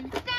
done.